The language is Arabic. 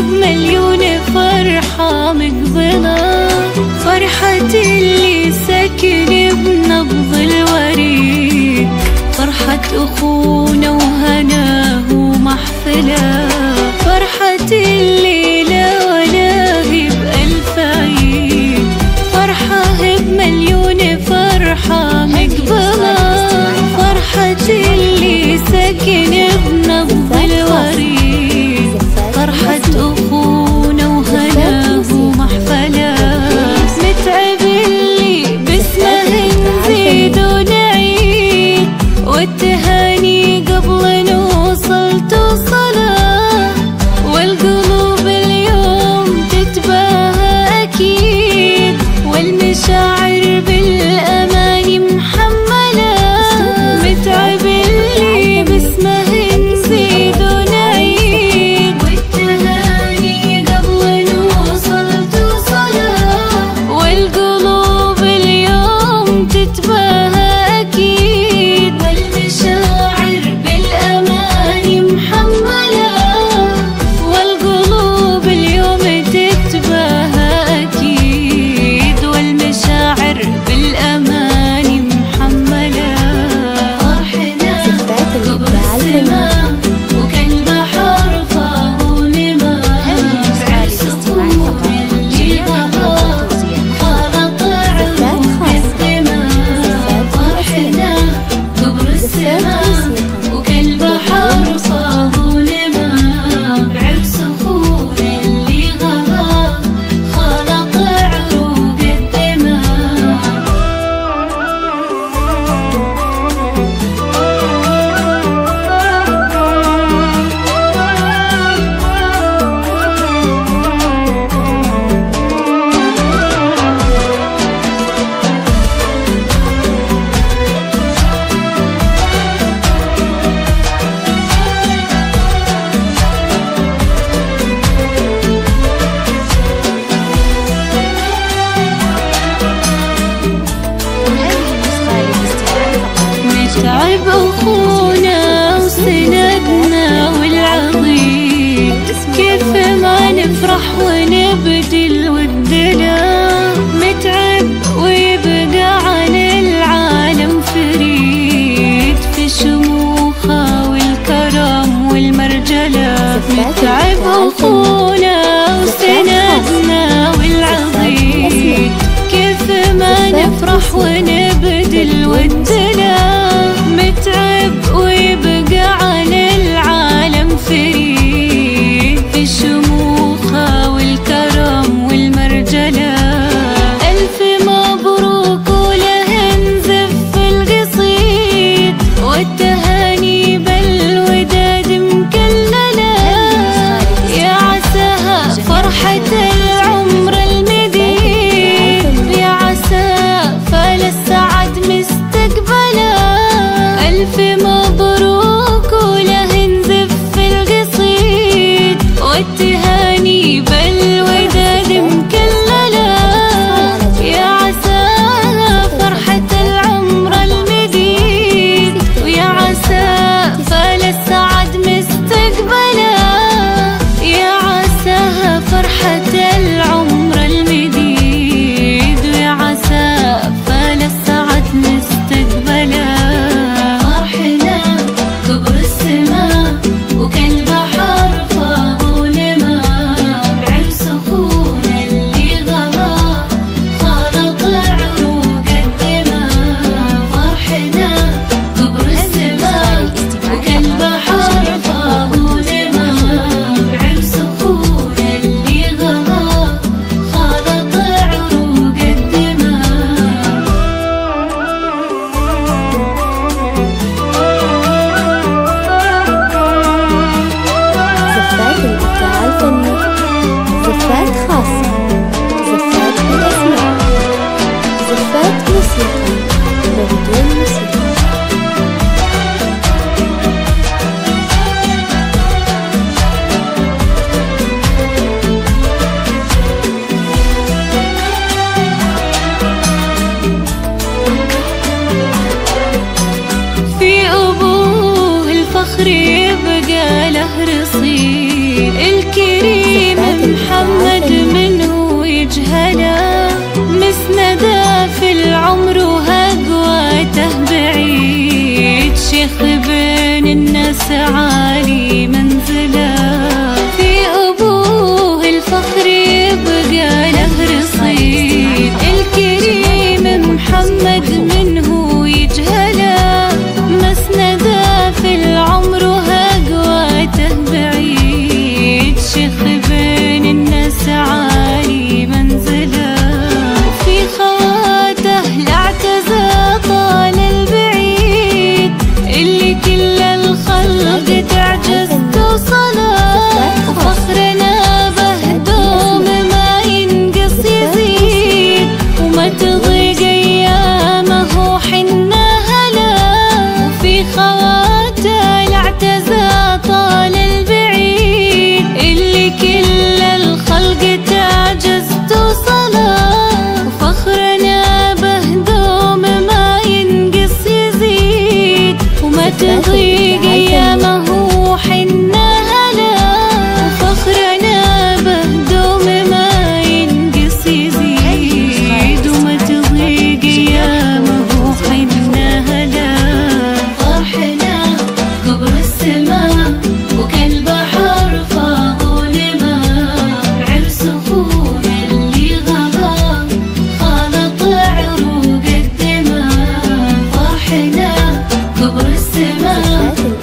بمليون فرحة مقبلة. فرحة اللي ساكنة بنبض الوريد. فرحة أخونا وهناه ومحفلة. فرحة اللي تعب أخونا وسندنا والعظيم. كيف ما نفرح ونبدل ودنا. متعب ويبقى عن العالم فريد. في شموخه والكرم والمرجلة. متعب أخونا وسندنا والعظيم. كيف ما نفرح ونبدل ودنا. Sẽ.